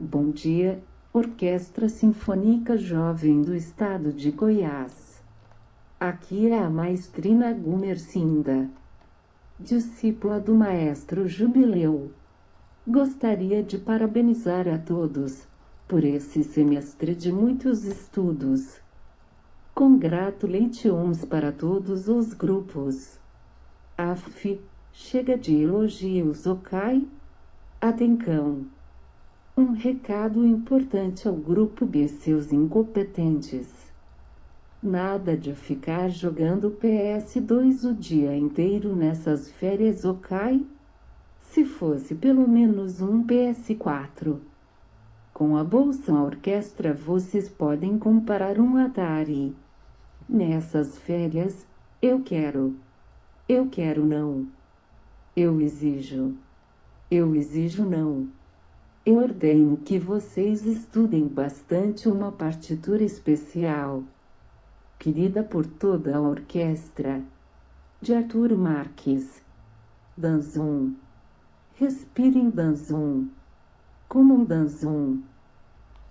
Bom dia, Orquestra Sinfônica Jovem do Estado de Goiás. Aqui é a maestrina Gumercinda, discípula do maestro Jubileu. Gostaria de parabenizar a todos por esse semestre de muitos estudos. Congratulations para todos os grupos. AF, chega de elogios, ok? Atencão. Um recado importante ao grupo B, seus incompetentes. Nada de ficar jogando PS2 o dia inteiro nessas férias, ok? Se fosse pelo menos um PS4. Com a bolsa orquestra vocês podem comparar um Atari. Nessas férias, eu quero. Eu quero não. Eu exijo. Eu exijo não. Eu ordeno que vocês estudem bastante uma partitura especial, querida por toda a orquestra, de Arthur Marques. Danzum. Respirem danzum. Comam danzum.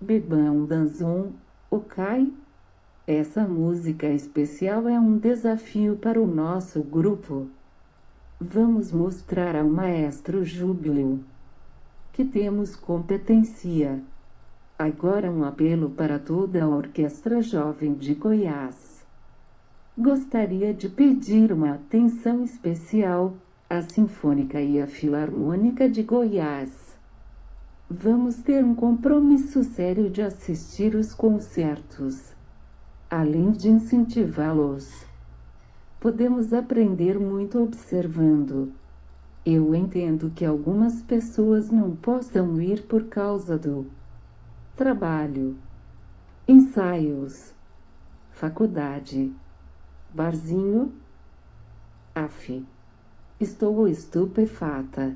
Bebam danzum, ok? Essa música especial é um desafio para o nosso grupo. Vamos mostrar ao maestro Júbilo que temos competência. Agora um apelo para toda a Orquestra Jovem de Goiás. Gostaria de pedir uma atenção especial à Sinfônica e à Filarmônica de Goiás. Vamos ter um compromisso sério de assistir os concertos, além de incentivá-los. Podemos aprender muito observando. Eu entendo que algumas pessoas não possam ir por causa do trabalho, ensaios, faculdade, barzinho. Af, estou estupefata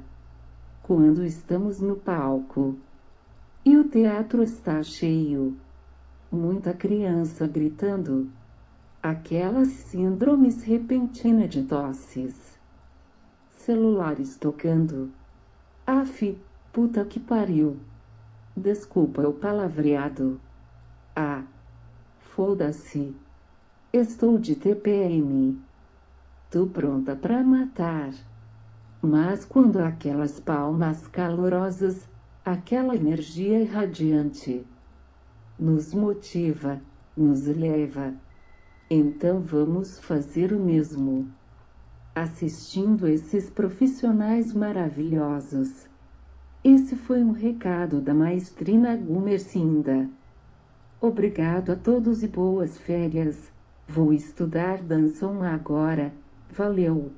quando estamos no palco e o teatro está cheio, muita criança gritando, aquelas síndromes repentinas de tosses celulares tocando. Af, puta que pariu. Desculpa o palavreado. Ah, foda-se. Estou de TPM. Tô pronta pra matar. Mas quando aquelas palmas calorosas, aquela energia irradiante, nos motiva, nos leva, então vamos fazer o mesmo assistindo esses profissionais maravilhosos. Esse foi um recado da maestrina Gumercinda. Obrigado a todos e boas férias. Vou estudar dançom agora. Valeu!